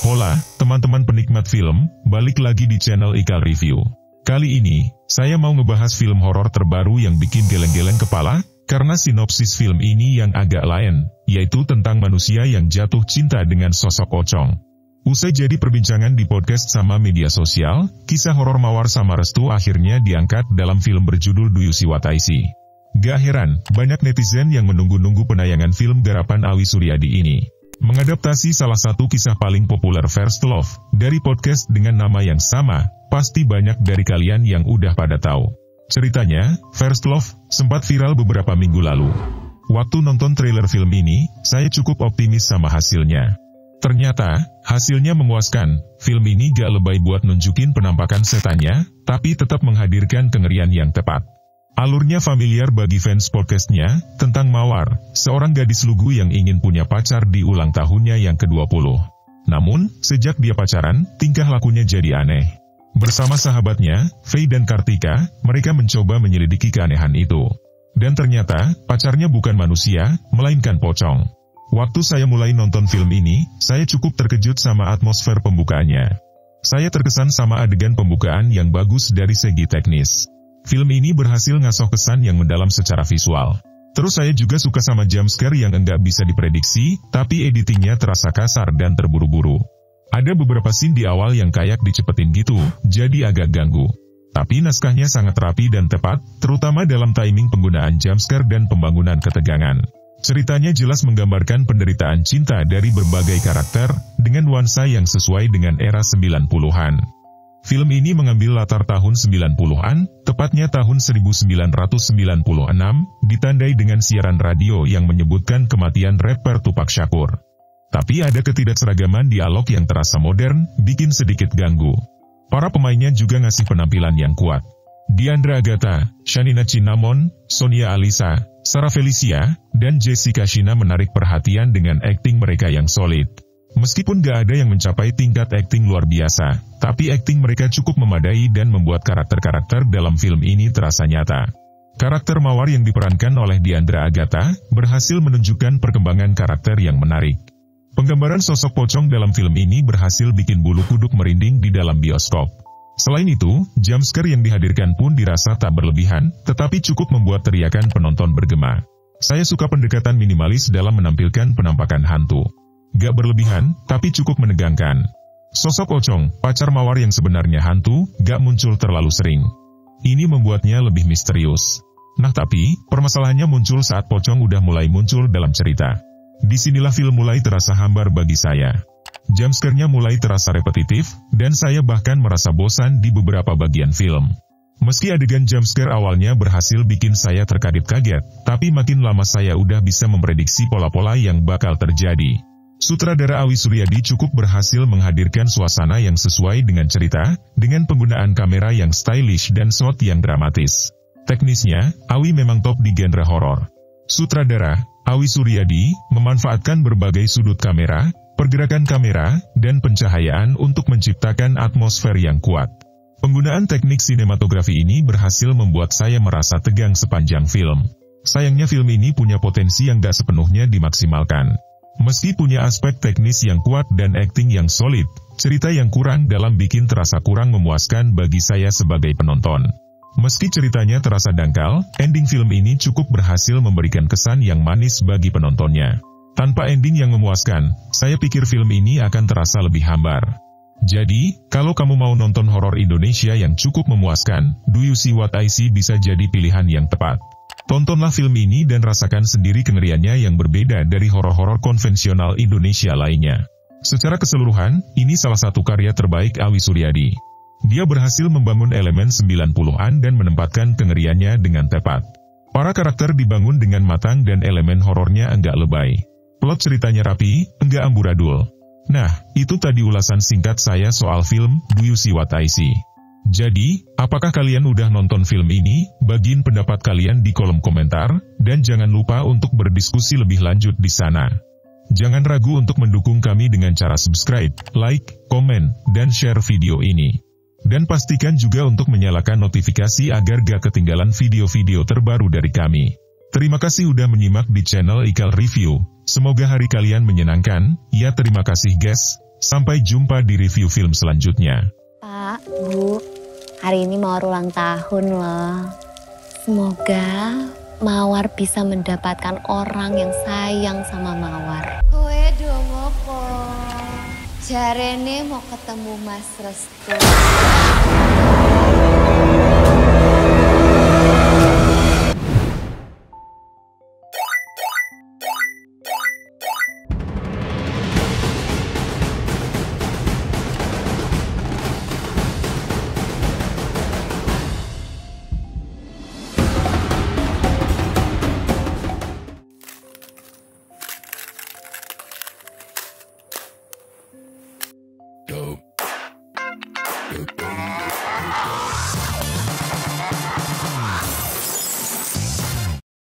Hola, teman-teman penikmat film, balik lagi di channel Ikal Review. Kali ini, saya mau ngebahas film horor terbaru yang bikin geleng-geleng kepala, karena sinopsis film ini yang agak lain, yaitu tentang manusia yang jatuh cinta dengan sosok Ocong. Usai jadi perbincangan di podcast sama media sosial, kisah horor Mawar sama Restu akhirnya diangkat dalam film berjudul Duyusi Wataisi. Gak heran, banyak netizen yang menunggu-nunggu penayangan film garapan Awi Suryadi ini. Mengadaptasi salah satu kisah paling populer First Love, dari podcast dengan nama yang sama, pasti banyak dari kalian yang udah pada tahu. Ceritanya, First Love, sempat viral beberapa minggu lalu. Waktu nonton trailer film ini, saya cukup optimis sama hasilnya. Ternyata, hasilnya memuaskan, film ini gak lebay buat nunjukin penampakan setannya, tapi tetap menghadirkan kengerian yang tepat. Alurnya familiar bagi fans podcastnya, tentang Mawar, seorang gadis lugu yang ingin punya pacar di ulang tahunnya yang ke-20. Namun, sejak dia pacaran, tingkah lakunya jadi aneh. Bersama sahabatnya, Faye dan Kartika, mereka mencoba menyelidiki keanehan itu. Dan ternyata, pacarnya bukan manusia, melainkan pocong. Waktu saya mulai nonton film ini, saya cukup terkejut sama atmosfer pembukaannya. Saya terkesan sama adegan pembukaan yang bagus dari segi teknis. Film ini berhasil ngasoh kesan yang mendalam secara visual. Terus saya juga suka sama jumpscare yang enggak bisa diprediksi, tapi editingnya terasa kasar dan terburu-buru. Ada beberapa scene di awal yang kayak dicepetin gitu, jadi agak ganggu. Tapi naskahnya sangat rapi dan tepat, terutama dalam timing penggunaan jumpscare dan pembangunan ketegangan. Ceritanya jelas menggambarkan penderitaan cinta dari berbagai karakter, dengan nuansa yang sesuai dengan era 90-an. Film ini mengambil latar tahun 90-an, tepatnya tahun 1996, ditandai dengan siaran radio yang menyebutkan kematian rapper Tupac Shakur. Tapi ada ketidakseragaman dialog yang terasa modern, bikin sedikit ganggu. Para pemainnya juga ngasih penampilan yang kuat. Diandra Agatha, Shanina Cinnamon, Sonia Alisa, Sarah Felicia, dan Jessica Shina menarik perhatian dengan akting mereka yang solid. Meskipun gak ada yang mencapai tingkat akting luar biasa, tapi akting mereka cukup memadai dan membuat karakter-karakter dalam film ini terasa nyata. Karakter Mawar yang diperankan oleh Diandra Agatha berhasil menunjukkan perkembangan karakter yang menarik. Penggambaran sosok pocong dalam film ini berhasil bikin bulu kuduk merinding di dalam bioskop. Selain itu, jumpscare yang dihadirkan pun dirasa tak berlebihan, tetapi cukup membuat teriakan penonton bergema. Saya suka pendekatan minimalis dalam menampilkan penampakan hantu. Gak berlebihan, tapi cukup menegangkan. Sosok Ocong, pacar mawar yang sebenarnya hantu, gak muncul terlalu sering. Ini membuatnya lebih misterius. Nah tapi, permasalahannya muncul saat Pocong udah mulai muncul dalam cerita. Di sinilah film mulai terasa hambar bagi saya. Jumpscare-nya mulai terasa repetitif, dan saya bahkan merasa bosan di beberapa bagian film. Meski adegan jumpscare awalnya berhasil bikin saya terkadip kaget, tapi makin lama saya udah bisa memprediksi pola-pola yang bakal terjadi. Sutradara Awi Suryadi cukup berhasil menghadirkan suasana yang sesuai dengan cerita, dengan penggunaan kamera yang stylish dan shot yang dramatis. Teknisnya, Awi memang top di genre horor. Sutradara, Awi Suryadi, memanfaatkan berbagai sudut kamera, pergerakan kamera, dan pencahayaan untuk menciptakan atmosfer yang kuat. Penggunaan teknik sinematografi ini berhasil membuat saya merasa tegang sepanjang film. Sayangnya film ini punya potensi yang gak sepenuhnya dimaksimalkan. Meski punya aspek teknis yang kuat dan akting yang solid, cerita yang kurang dalam bikin terasa kurang memuaskan bagi saya sebagai penonton. Meski ceritanya terasa dangkal, ending film ini cukup berhasil memberikan kesan yang manis bagi penontonnya. Tanpa ending yang memuaskan, saya pikir film ini akan terasa lebih hambar. Jadi, kalau kamu mau nonton horor Indonesia yang cukup memuaskan, Do You See What I See bisa jadi pilihan yang tepat. Tontonlah film ini dan rasakan sendiri kengeriannya yang berbeda dari horor-horor konvensional Indonesia lainnya. Secara keseluruhan, ini salah satu karya terbaik Awi Suryadi. Dia berhasil membangun elemen 90-an dan menempatkan kengeriannya dengan tepat. Para karakter dibangun dengan matang dan elemen horornya enggak lebay. Plot ceritanya rapi, enggak amburadul. Nah, itu tadi ulasan singkat saya soal film Do You See What I See. Jadi, apakah kalian udah nonton film ini? Bagiin pendapat kalian di kolom komentar, dan jangan lupa untuk berdiskusi lebih lanjut di sana. Jangan ragu untuk mendukung kami dengan cara subscribe, like, komen, dan share video ini. Dan pastikan juga untuk menyalakan notifikasi agar gak ketinggalan video-video terbaru dari kami. Terima kasih udah menyimak di channel Ikal Review. Semoga hari kalian menyenangkan. Ya terima kasih guys. Sampai jumpa di review film selanjutnya. Pak, Bu, hari ini Mawar ulang tahun loh. Semoga Mawar bisa mendapatkan orang yang sayang sama Mawar. Kowe dong apa? Jarene mau ketemu Mas Restu.